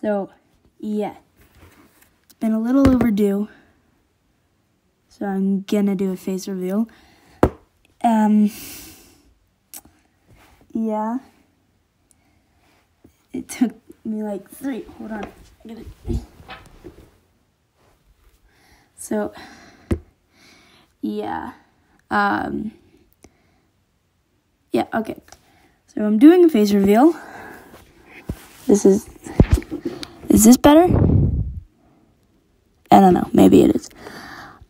So, yeah. It's been a little overdue. So I'm gonna do a face reveal. Um, yeah. It took me like three. Hold on. I gotta. So, yeah. Um, yeah, okay. So I'm doing a face reveal. This is. Is this better? I don't know. Maybe it is.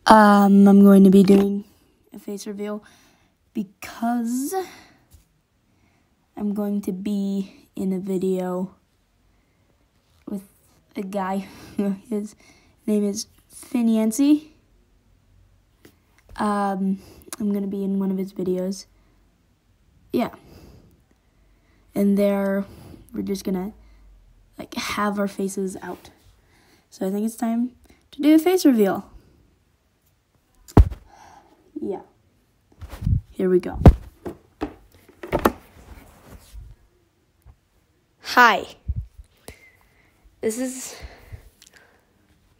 Um, I'm going to be doing a face reveal because I'm going to be in a video with a guy. His name is Financy. Um, I'm gonna be in one of his videos. Yeah. And there, we're just gonna like have our faces out. So I think it's time to do a face reveal. Yeah. Here we go. Hi. This is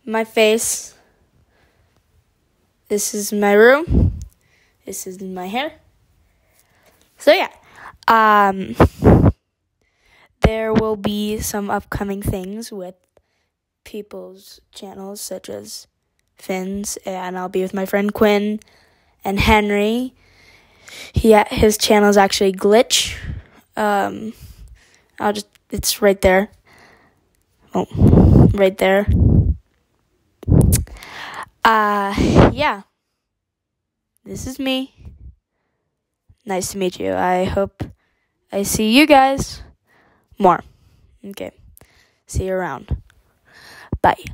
my face. This is my room. This is my hair. So yeah. Um there will be some upcoming things with people's channels such as Finn's and I'll be with my friend Quinn and Henry. He his channel is actually Glitch. Um I'll just it's right there. Oh, right there. Uh, yeah. This is me. Nice to meet you. I hope I see you guys more. Okay. See you around. Bye.